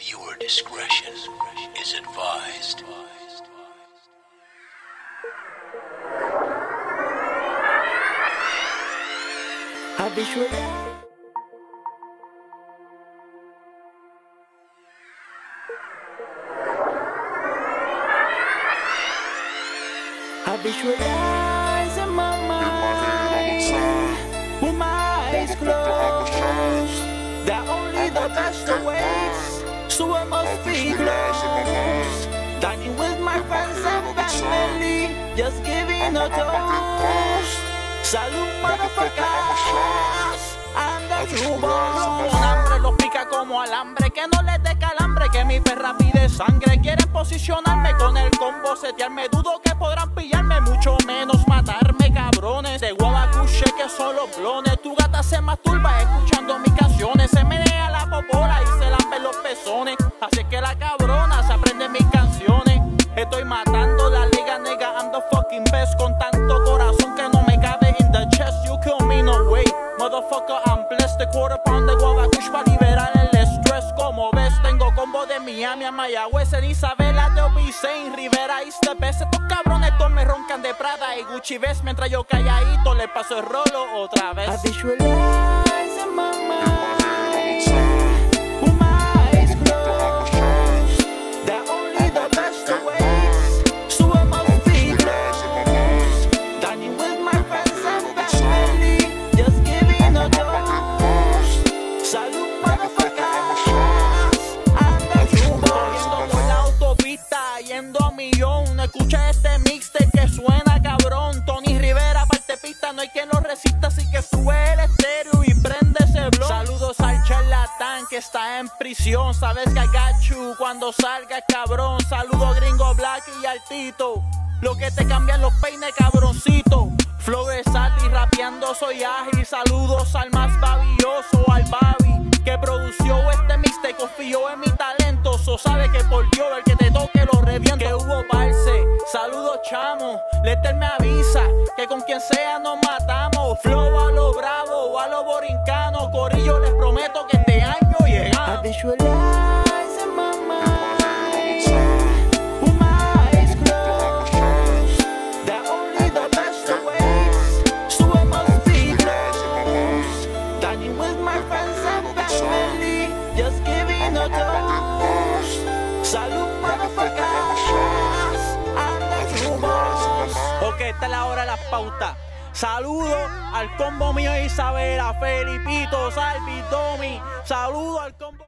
Viewer discretion is advised. Habitual. I visualize in my mind with my eyes closed. That only the best awaits, so I must be close. Dining with my friends and family, just giving a toast. Salud, motherfuckers. Anda Un hambre los pica como alambre, que no les dé calambre, que mi perra pide sangre. Quieren posicionarme con el combo, setearme. Dudo que podrán pillarme, mucho menos matarme, cabrones. De guabacuche que son los blones. Tu gata se masturba escuchando mis canciones. Se menea la popola y se pezones. Así que la cabrona se aprende mis canciones. Estoy matando la liga, nigga. I'm the fucking best con tanto corazón que no me cabe in the chest. You kill me, no way. Motherfucker, I'm blessed. The quarter pound de Guabacush para liberar el estrés. Como ves, tengo combo de Miami a Mayagüez, en Isabela de Obisain, Rivera y Stepes. Estos cabrones todos me roncan de Prada y Gucci ves mientras yo calladito le paso el rolo otra vez. I visualize my mind Escucha este mixtape que suena cabrón. Tony Rivera, parte pista, no hay quien lo resista. Así que sube el estéreo y prende ese blog. Saludos al charlatán que está en prisión. Sabes que you cuando salga cabrón. Saludos gringo black y al Tito. Lo que te cambian los peines, cabroncito. Flow es y rapeando soy ágil. Saludos al más babioso, al Babi. Que produció este mixtape, confió en mi talento. So sabe que por Dios el que te toque lo reviento. Chamo. Lester me avisa que con quien sea nos matamos. Flow a lo bravo, a lo borincano. Corillo, les prometo que esta es la hora de las pautas. Saludo al combo mío Isabela, Felipito, Salvi, Domi. Saludo al combo.